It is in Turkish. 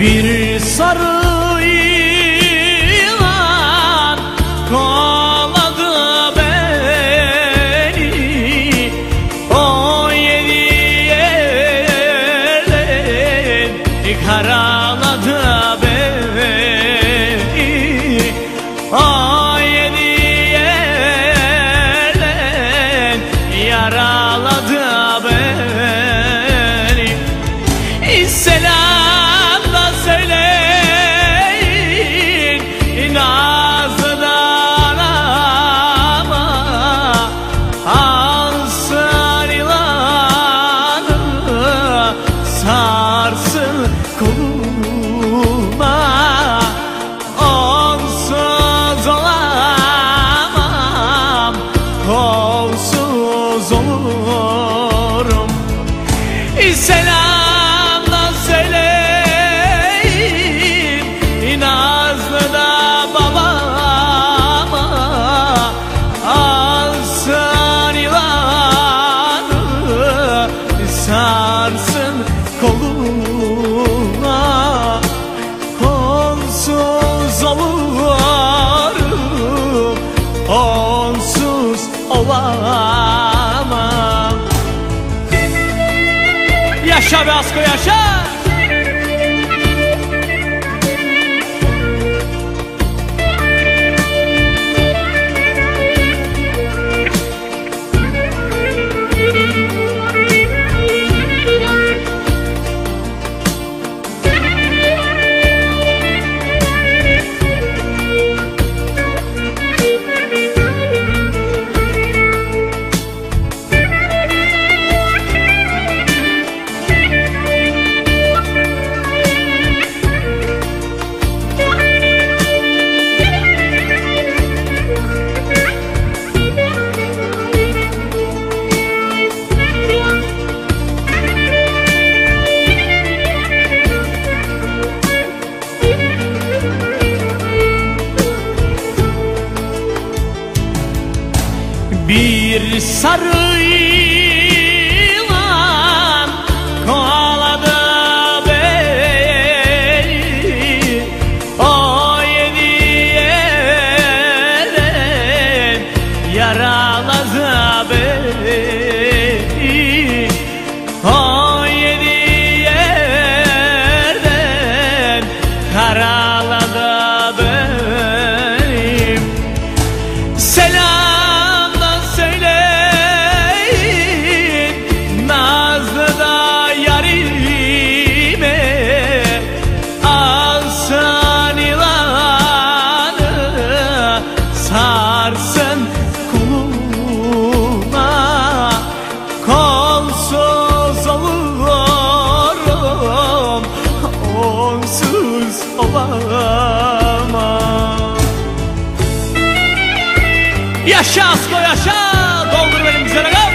Bir sarı koluna Konsuz olurum Onsuz olamam. Yaşa be Asko yaşa! sarıyı onsuz olamam Yaşa Asko yaşa. Doldur benim güzel ağam